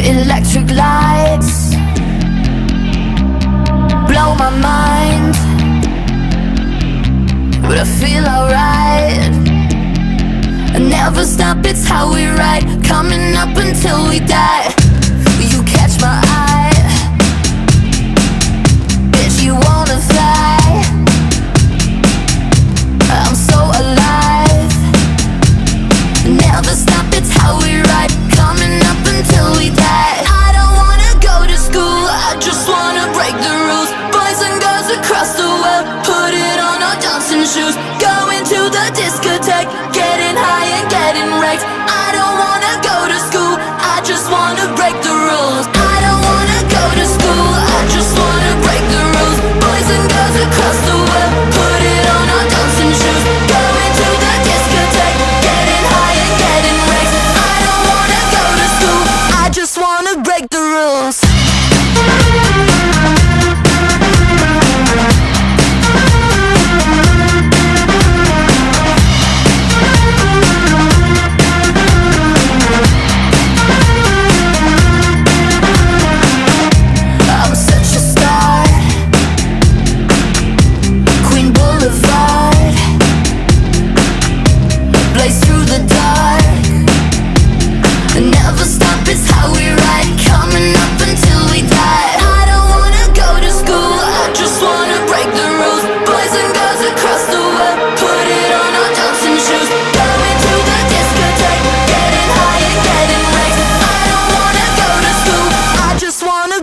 electric lights. Blow my mind. But I feel alright. I never stop, it's how we ride. Coming up until we die.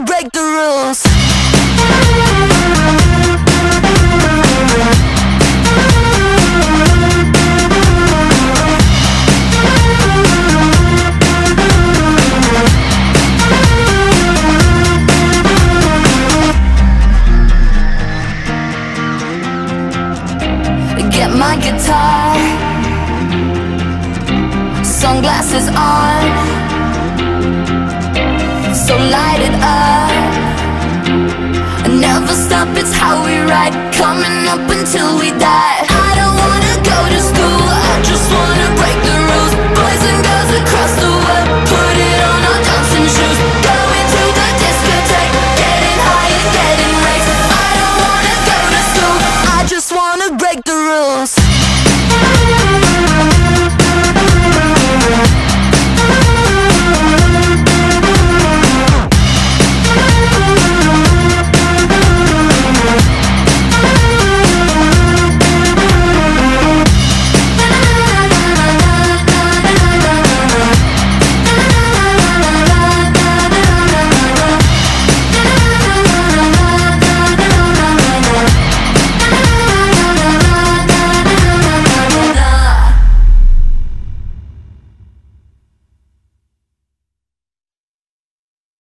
break the rules. get my guitar Sunglasses on so light it up. Never stop, it's how we ride Coming up until we die.